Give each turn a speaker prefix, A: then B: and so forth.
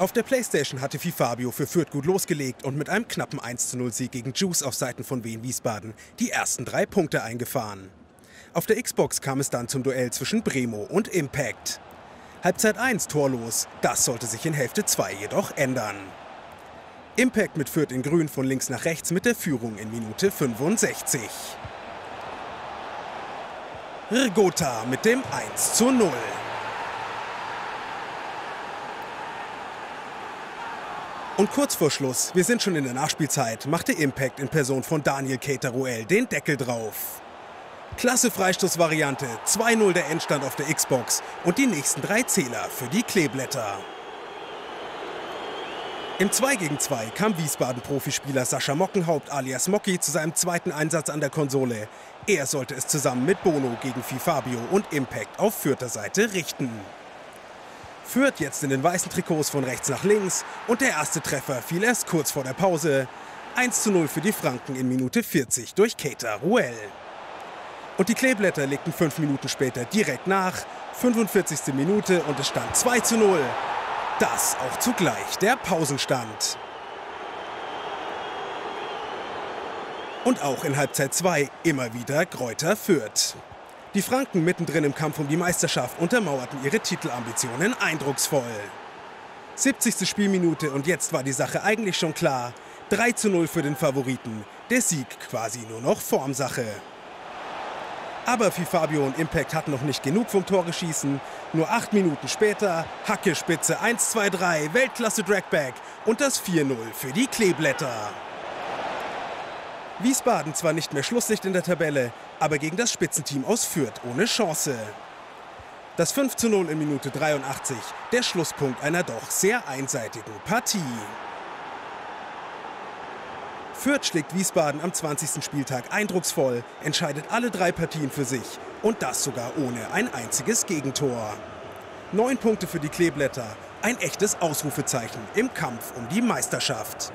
A: Auf der Playstation hatte Fifabio für Fürth gut losgelegt und mit einem knappen 1-0-Sieg gegen Juice auf Seiten von Wien Wiesbaden die ersten drei Punkte eingefahren. Auf der Xbox kam es dann zum Duell zwischen Bremo und Impact. Halbzeit 1 torlos, das sollte sich in Hälfte 2 jedoch ändern. Impact mit Fürth in Grün von links nach rechts mit der Führung in Minute 65. Rgota mit dem 1 zu 0. Und kurz vor Schluss, wir sind schon in der Nachspielzeit, machte Impact in Person von Daniel Cateruel den Deckel drauf. Klasse Freistoßvariante, 2-0 der Endstand auf der Xbox und die nächsten drei Zähler für die Kleeblätter. Im 2 gegen 2 kam Wiesbaden-Profispieler Sascha Mockenhaupt alias Mocki zu seinem zweiten Einsatz an der Konsole. Er sollte es zusammen mit Bono gegen Fifabio und Impact auf Fürther Seite richten. Führt jetzt in den weißen Trikots von rechts nach links und der erste Treffer fiel erst kurz vor der Pause. 1 zu 0 für die Franken in Minute 40 durch Keita Ruel. Und die Kleeblätter legten fünf Minuten später direkt nach, 45. Minute und es stand 2 zu 0. Das auch zugleich der Pausenstand. Und auch in Halbzeit 2 immer wieder Kräuter Fürth. Die Franken mittendrin im Kampf um die Meisterschaft untermauerten ihre Titelambitionen eindrucksvoll. 70. Spielminute und jetzt war die Sache eigentlich schon klar. 3 zu 0 für den Favoriten. Der Sieg quasi nur noch Formsache. Aber Fifabio und Impact hatten noch nicht genug vom Tore schießen. Nur acht Minuten später, Hacke Spitze 1, 2, 3, Weltklasse Dragback und das 4-0 für die Kleeblätter. Wiesbaden zwar nicht mehr Schlusslicht in der Tabelle, aber gegen das Spitzenteam aus Fürth ohne Chance. Das 5 zu 0 in Minute 83, der Schlusspunkt einer doch sehr einseitigen Partie. Fürth schlägt Wiesbaden am 20. Spieltag eindrucksvoll, entscheidet alle drei Partien für sich und das sogar ohne ein einziges Gegentor. Neun Punkte für die Kleeblätter, ein echtes Ausrufezeichen im Kampf um die Meisterschaft.